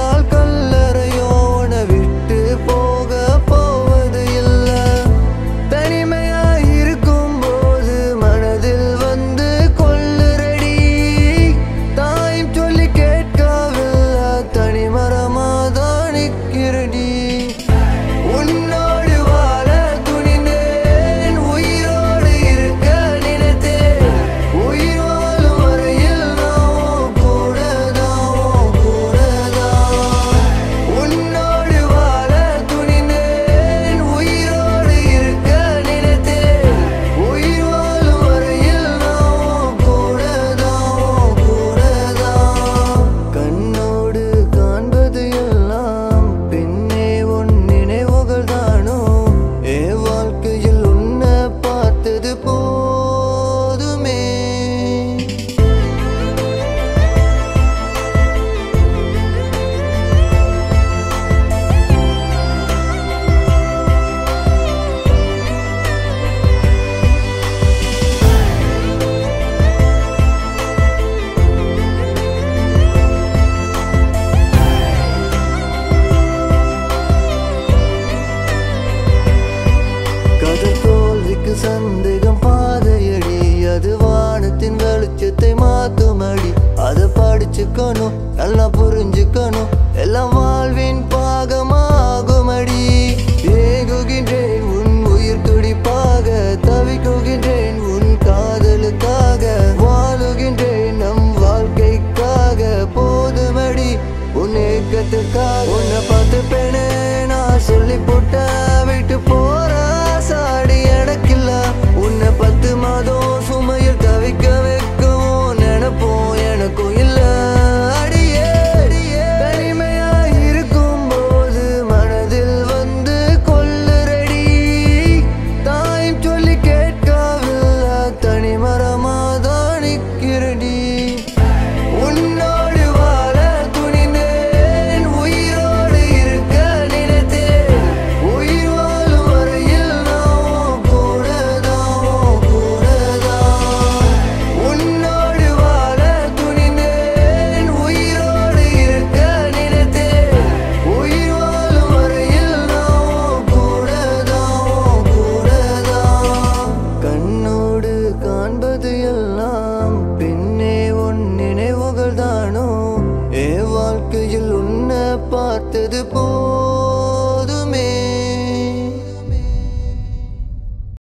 alcanzar. சந்தேகம் பாதையடி. அது வானத்தின் வெளிச்சத்தை மாத்துமடி அதை படிச்சுக்கணும். நல்லா பார்த்தது போ